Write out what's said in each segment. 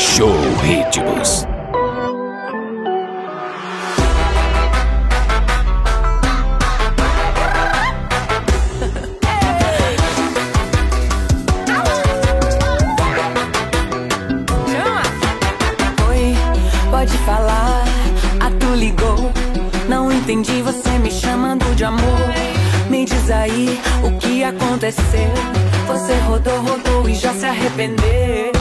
Show Ritmos. Oi, pode falar. Ah, tu ligou. Não entendi você me chamando de amor. Me diz aí o que aconteceu. Você rodou, rodou e já se arrependeu.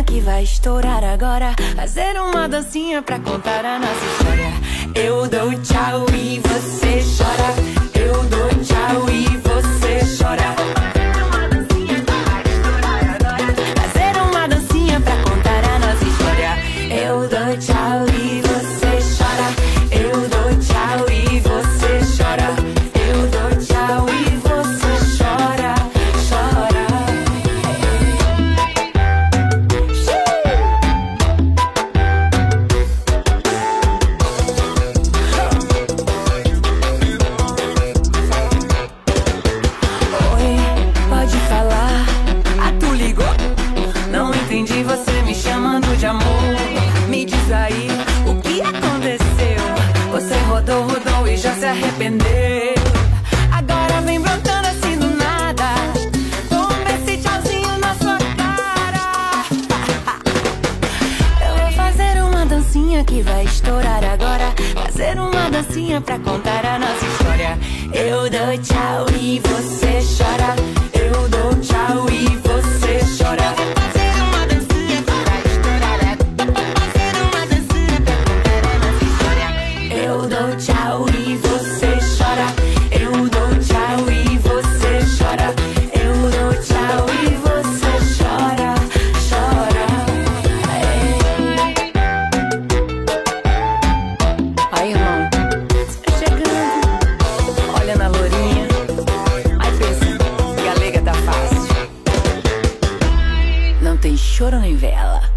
Que vai estourar agora. Fazer uma dancinha pra contar a nossa história. Eu dou tchau Me diz aí o que aconteceu. Você rodou, rodou e já se arrependeu. Agora vem brotando assim do nada. Toma esse tchauzinho na sua cara. Eu vou fazer uma dancinha que vai estourar agora. Fazer uma dancinha pra contar a nossa história. Eu dou tchau e você chora. Tchau e você chora. Eu dou tchau e você chora. Eu dou tchau e você chora. Chora. Aí, irmão, chegando. Olha na lourinha. Aí pensa, galega tá fácil. Não tem choro nem vela.